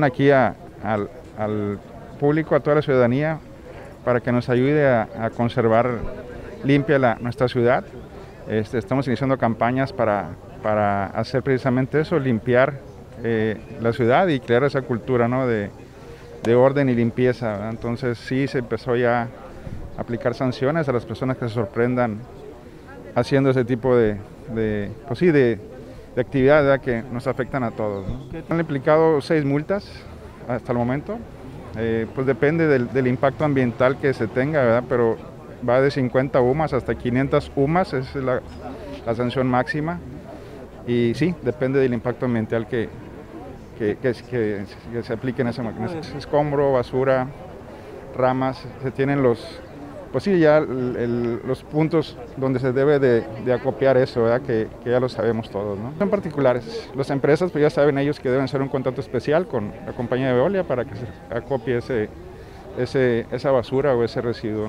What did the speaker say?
aquí al, al, público, a toda la ciudadanía, para que nos ayude a, conservar limpia nuestra ciudad. Este, estamos iniciando campañas para, para hacer precisamente eso, limpiar eh, la ciudad y crear esa cultura ¿no? de, de, orden y limpieza. Entonces sí se empezó ya a aplicar sanciones a las personas que se sorprendan haciendo ese tipo de, de pues de, de actividades ¿verdad? que nos afectan a todos. ¿no? Han implicado seis multas hasta el momento. Eh, pues depende del, del, impacto ambiental que se tenga, ¿verdad? pero va de 50 UMAS hasta 500 UMAS, esa es la, la sanción máxima. Y sí, depende del impacto ambiental que, que, que, que, que se aplique en esa máquina. Escombro, basura, ramas, se tienen los, pues sí, ya el, los puntos donde se debe de, acopiar eso, ¿verdad? Que, ya lo sabemos todos. ¿no? Son particulares. Las empresas, pues ya saben ellos que deben hacer un contrato especial con la compañía de Veolia para que se acopie ese, ese, esa basura o ese residuo.